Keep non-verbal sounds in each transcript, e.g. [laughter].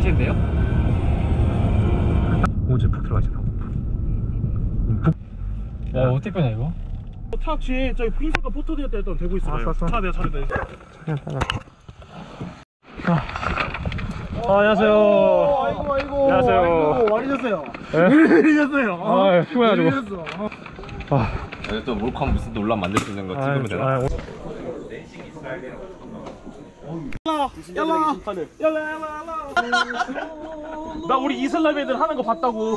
계신데요? 오지 북으로 가시다 야 어떻게 빼냐 이거? 차 뒤에 저기 흰색과 때 일단 대고 있어요. 알았어. 차 내가 차례 내. 아, 안녕하세요 아이고 아이고. 안녕하세요. 아이고 [laughs] 와리셨어요. 예? 와리셨어요. 아 피곤해가지고 아, 여기 또 몰컴 무슨 논란 만들 수 있는 거 찍으면 되나? 야라 야라 야라 야라. 나 우리 이슬람 애들 하는 거 봤다고.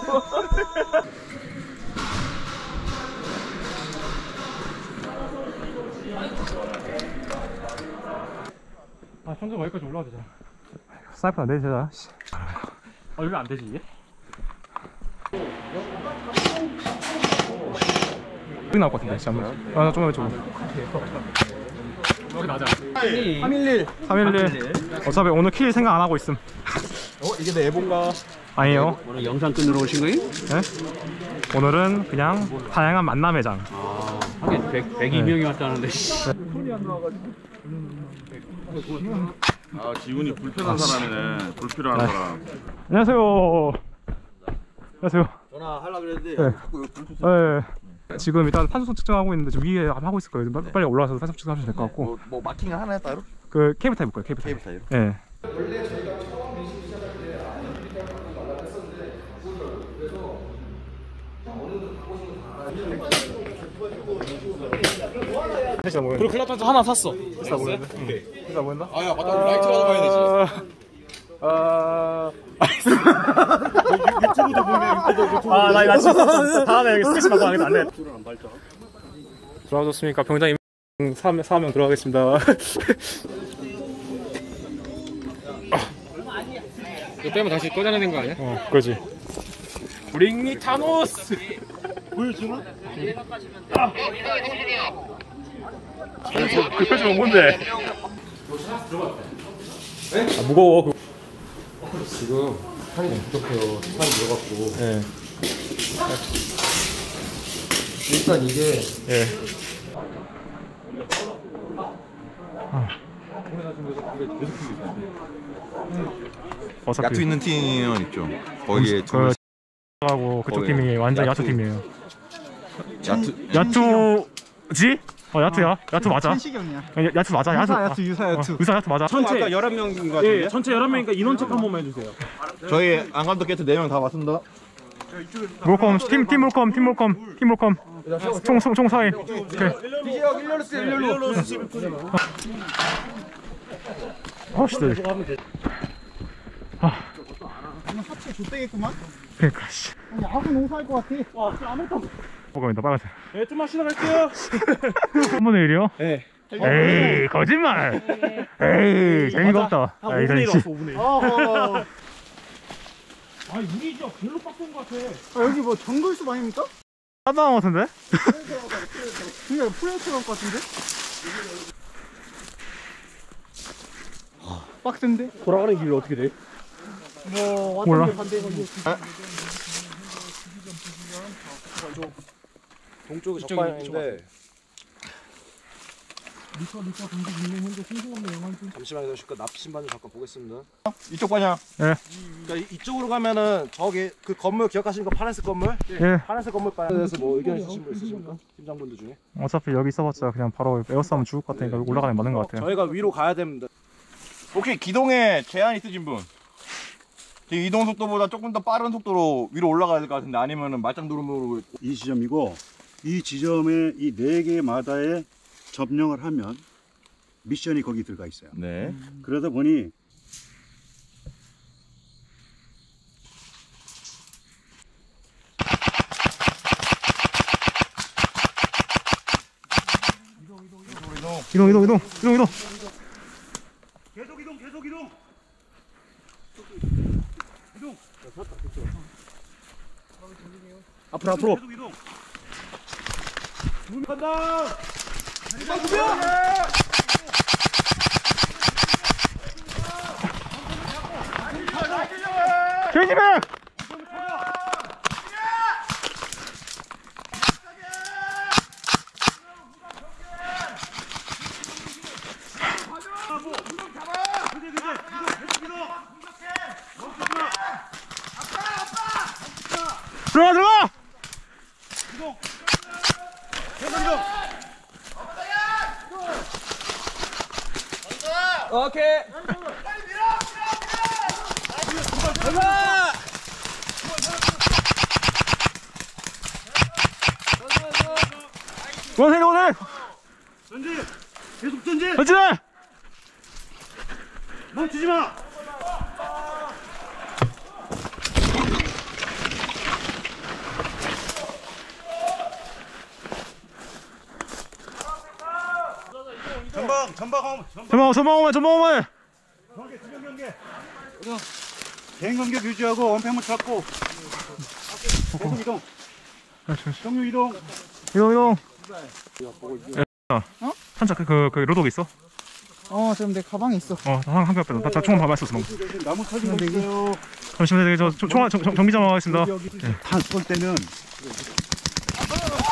아 청소 여기까지 올라와야 되잖아 사이프 안 되지 자 씨. 아 여기 안 되지 이게? 여기 나올 것 같은데 잠깐만 아나 좀만 왼쪽으로 여기 맞아 311 어차피 오늘 킬 생각 안 하고 있음. 어 이게 내 애본가? 아니에요. 오늘 영상 끊으러 오신 거예요? 네? 오늘은 그냥 다양한 만남의 장. 하긴 100, 102명이 왔다는데. 아 지훈이 불편한 사람이네. 불필요한 사람. 안녕하세요. 안녕하세요. 전화하려 그랬는데 네. 네. 지금 일단 탄속 측정하고 있는데 지금 위에 하고 있을 거예요. 빨리- 빨리 올라와서 탄속 측정하시면 될 것 같고. 뭐, 뭐 마킹을 하나요 따로? 그 케이블 타이 거예요 케이블 타이. 케이블 타이? 예. 그리고 클라탄도 하나 샀어. 아야 맞다. 라이트 받아봐야 되지 아... 유튜브도 보면 아, 나, 나 진짜 다음에 여기 스케치 받고 하겠다. 안 돼. 들어와줬으니까 병장 4명, 4명 들어가겠습니다. 이거 빼면 다시 꺼내는 거 아니야? 어, 그러지. 브링미 타노스. 그 표지면 뭔데? 아, 무거워. 그... 지금 산이 좀 부족해요. 산이 들어갔고 예, 일단 이게 예. 어차피 야투 있는 팀은 있죠 거기에 두그 그, 하고 그쪽 거기 팀이 완전 야투 야투. 팀이에요. 야투 야투지? 어 야투야? 야투 맞아? 천식형이야. 야, 야투 맞아? 야투 야투 유사 야투. 어, 의사 야투 맞아? 전체 아까 11명인 것 예, 전체 11명이니까 인원 체크 한 번만 해주세요. 저희 안감독 게트 4명 다 왔습니다 몰컴 팀, 팀 몰컴 팀 몰컴 팀 몰컴 총총 총 사이 오케이 어 씨들 사치 좆대겠구만. 그니까 씨 아구 농사할 것 같아. 와, 아무것도. 먹 어입니다 빨간색 네, 좀만 쉬다 갈게요. 3분의 1이요? 네. 에이 거짓말 에이 재미가 없다 한 아, 5분의 이런 1씨 왔어, 5분의 1. 어허. 아, 우리 진짜 별로 빡센 것 같아. 여기 뭐 정글숲 아닙니까? 따뜻한 것 같은데? 그러니까 프렌스럴 것 같은데? 빡센데? 돌아가는 길이 어떻게 돼? 뭐 몰라 동쪽이 적방향인데 리커 리커 공격 있는 현재 승승없는 영광 중 잠시만요. 잠깐 납 신발 좀 잠깐 보겠습니다. 이쪽 방향 그러니까 이- 이쪽으로 가면은 저기 그 건물 기억하시는 거 파란색 건물? 예 파란색 건물 방에서 뭐 의견 있으신 분 있으십니까? 팀장분들 중에? 어차피 여기 있어봤자 그냥 바로 에어싸면 죽을 것 같으니까 올라가는 게 맞는 것 같아요 저희가 위로 가야 됩니다. 혹시 기동에 제한 있으신 분? 이동 속도보다 조금 더 빠른 속도로 위로 올라가야 될 것 같은데 아니면은 말짱도름으로 이 지점이고 이 지점에 이 네 개마다에 점령을 하면 미션이 거기 들어가 있어요. 네 그러다 보니 이동 이동 이동 이동 이동 계속 이동, 계속 이동. 앞으로 앞으로. 계속 이동. 간다. 개지 원해 원해 전진! 계속 전진! 전진 멈추지 마! 전방, 전방, 홈, 전방, 전방 전방 오면 전방 오면 경계, 두명 경계. 대인 간격 유지하고 원패물 찾고. 계속 이동. 경유 이동. 이동 이동 어? 한자 그, 그, 그 로독 있어? 어 지금 내 가방에 있어 어한한개 앞에 나, 나 총알 봐봐 있었어 방금. 나무 터지고 있어요. 잠시만요 저 총- 총알 정- 정비 좀 하겠습니다 탄쏠 때는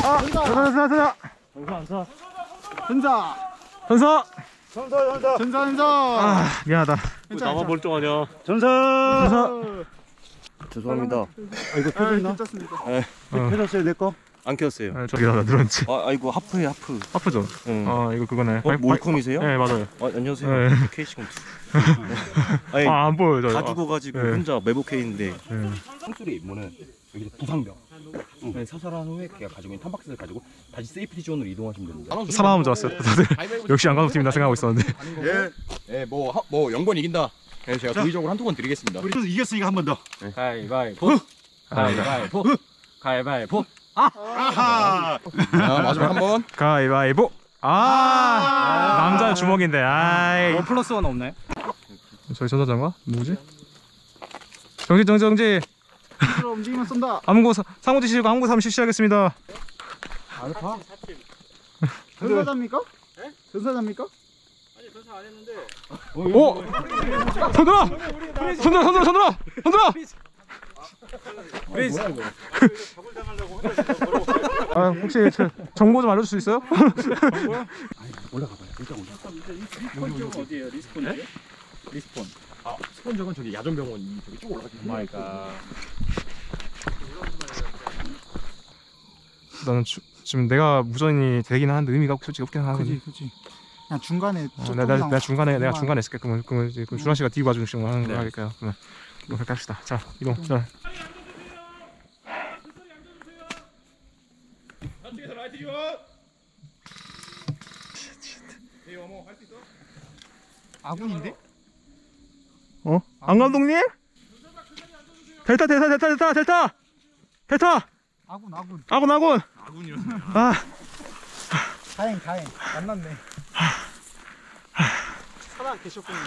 전사 전사 전사 전사 전사, 전사, 전사 전사 아 미안하다 나만 멀쩡하냐 전사. 전사 죄송합니다. 아, 이거 아 펴졌나? 괜찮습니다 펴졌어요, 내 거? 안 켰어요. 아, 저기다 나 늘었지 아, 아이고 하프에 하프. 아프죠? 응. 아 이거 그거네 어, 몰컴이세요? 네 맞아요 아, 안녕하세요. 네. 케이시공 [laughs] 아니, 아안 보여요 저다 죽어가지고 네. 혼자 매복해 있는데 네. 상술의 임무는 여기서 부상병 네, 사살한 후에 그가 가지고 있는 탄박스를 가지고 다시 세이프티 존으로 이동하시면 됩니다. 살아남은 줄 알았어요 다들 역시 안 감독 팀이다 생각하고 있었는데 예, 예, 뭐, 하- 뭐 0번 이긴다. 예, 제가 도의적으로 한두 번 드리겠습니다. 우리 이겼으니까 한 번 더. 가위바위보. 가위바위보. 가위바위보. 아하! 자, 마지막 한 번. 가위바위보 아 남자 주먹인데 아이 원 플러스 원 없나요? 저기 전사장가? 누구지? 정지 정지 정지 들어 움직이면 쏜다. 암고 사- 상호 지 시고 암고 3 실시하겠습니다. 전사자입니까? 전사자입니까? 오! 손들어! 손들어 손들어 손들어! 손들어! 아 혹시 저 정보 좀 알려줄 수 있어요? 스폰적은 저기 야전병원 이 저기 쭉 올라가죠. my God. 나는 주, 지금 내가 무전이 되긴 하는데 의미가 솔직히 없긴 하거든. 그지 그지. 그냥 중간에 어, 내가, 내가, 중간에 내가 중간. 중간에. 있을게. 그러면 그러면 이제 그 주란 씨가 뒤 봐주시는 거 하는 거 하니까요. 그러면 이거 그렇게 합시다. 자 이동. 자. 아군인데? 어? 안 감독님? 델타 델타 델타 델타 델타! 델타 아군 아군. 아군 아군. 아 다행 다행. 만났네. 살아 계셨군요.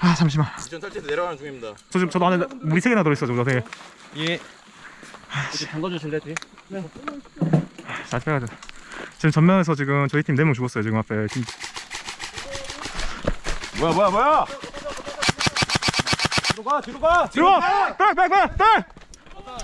아 잠시만. 지전 탈퇴해서 내려가는 중입니다. 저 지금 저도 안에 물이 세 개나 들어있어 지금 되게 예. 이렇게 담가주실래 뒤에? 잘 빼야 돼 지금 전면에서 지금 저희 팀 네 명 죽었어요 지금 앞에. 지금. 뭐야, 뭐야, 뭐야! 들어와! 백백백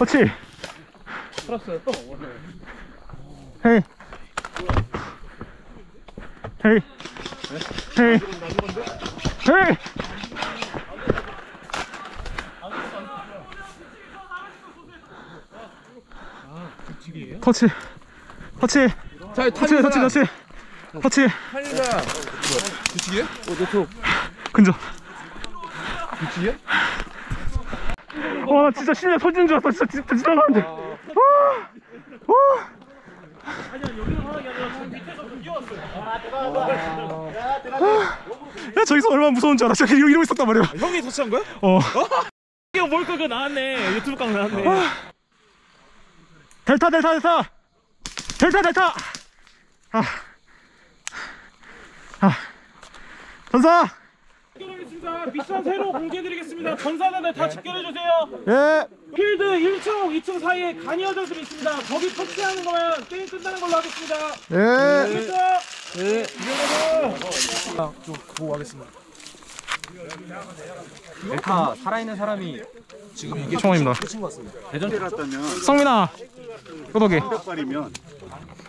터치! 풀었어요 또. 헤이. 헤이. 헤이. 헤이. 터치. 터치. 터치 터치 터치. 터치. 근접. 규칙이야? 와나 진짜 실내 소진 줄 알았어 진짜 진짜 지나가는데 와 와. 야 저기서 얼마나 무서운 줄 알아 진짜 이러고, 있었단 말이야 형이 터치한 거야? 어 [laughs] 이거 뭘 거가 나왔네. 유튜브 강 나왔네. 델타 델타 델타 델타 델타 아. 아. 전사 집결하겠습니다. 미션 새로 공개드리겠습니다. 전사단을 다 집결해주세요. 예 필드 1층, 2층 사이에 간이어들이 있습니다. 거기 터치하는 거면 게임 끝나는 걸로 하겠습니다. 예. 알겠죠? 타 살아있는 사람이 총원입니다. 때렸다면 성민아! 꼬독이. 몇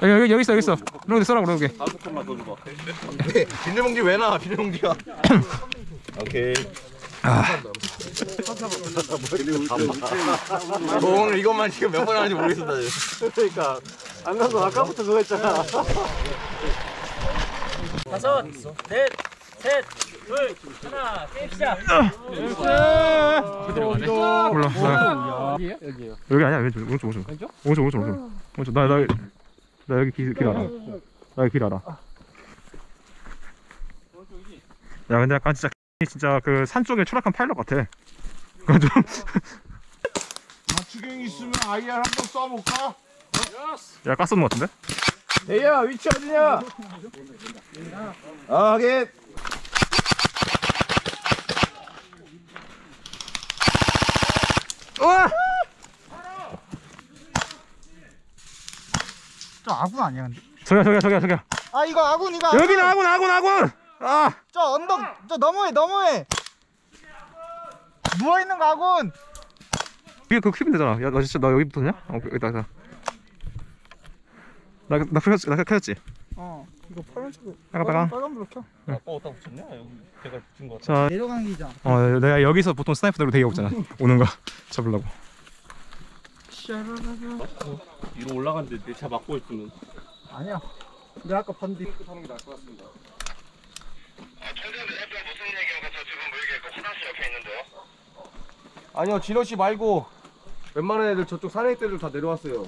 여기 여기 여기 있어 여기 있어. 그러게 써라 그러게. 비닐봉지 왜 나와 비닐봉지가 [laughs] 오케이. 뭐 오늘 이것만 지금 몇 번 하는지 모르겠습니다. 지금. 그러니까 안 가서 아까부터 그거 했잖아. 다섯, 넷, 셋, 둘, 하나, 게임 시작. 몰라 나 여기 아니야 왼쪽 오른쪽 오른쪽. 오른쪽 오른쪽 오른쪽. 오른쪽. 나나 나 여기 길, 길 알아. 나 여기 길 알아. 야 근데 약간 진짜 진짜 그 산 쪽에 추락한 파일럿 같아 그건 좀 [laughs] 주경 있으면 IR 한번 쏴볼까? 야 가스 온것 같은데? 대야 위치 어디냐? 아 하긴 저 아군 아니야 근데? 저기야 저기야 저기야 저기야 아 이거 아군 이거 여기는 아군 아군 아군 아 저 언덕 저 너머에 너머에 누워 있는 거 아군. 이게 그 큐빈 되잖아 야나 진짜 나 여기 붙었냐? 어 여기다 여기다 나나 켜졌지 나 켜졌지 어 이거 파란색 빨간 불 켜. 아빠 어디다 붙였냐? 여기 제가 붙인 거. 자 내려가는 기잖아. 어, 내가 여기서 보통 스나이퍼들로 되게 없잖아. 오는 거 잡으려고. 위로 올라갔는데 내 차 막고 있으면. 아니야. 내가 아까 반디. 아니요 진호 씨 말고 웬만한 애들 저쪽 산에 있던 애들 다 내려왔어요